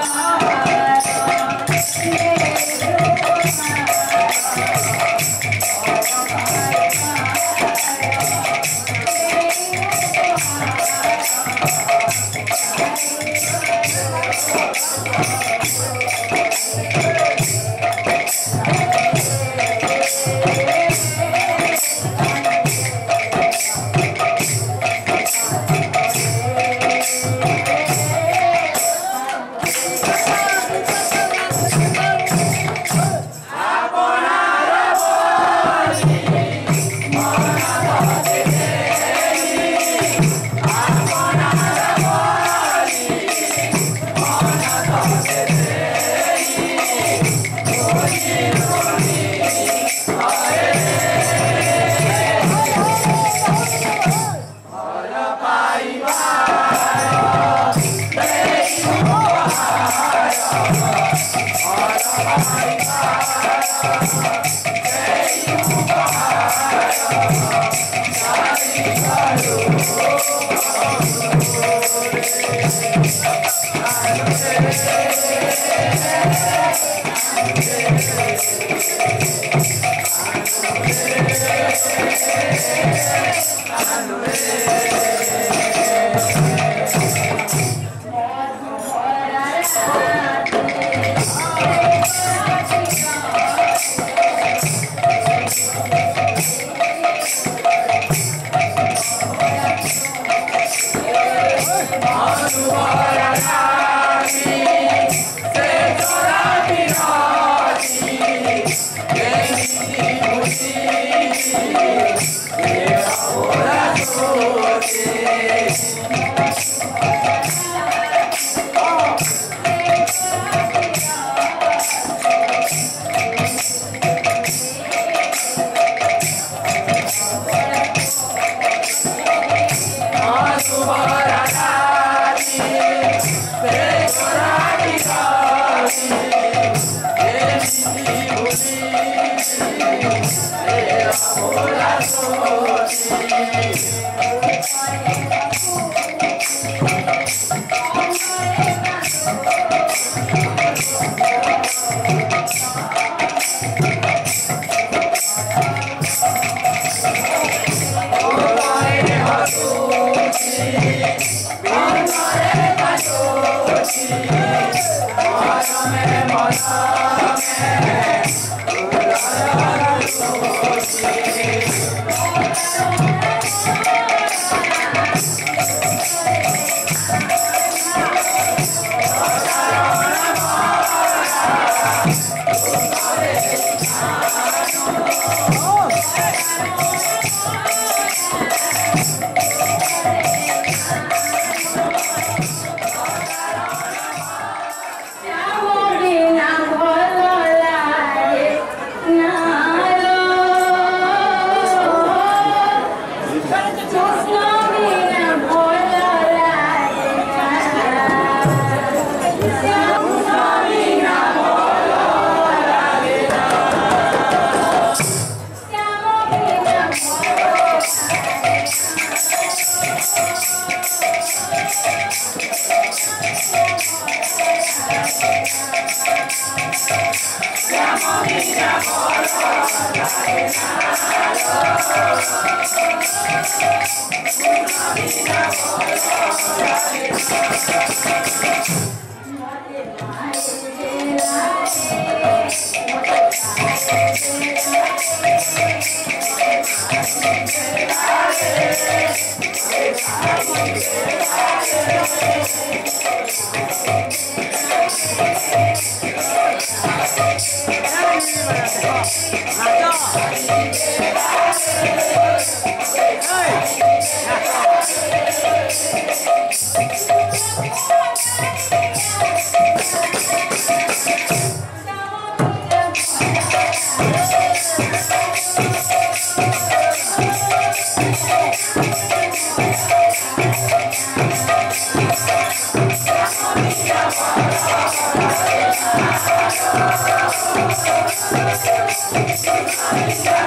Bye. Christ. Thank you. us. I'm Hey!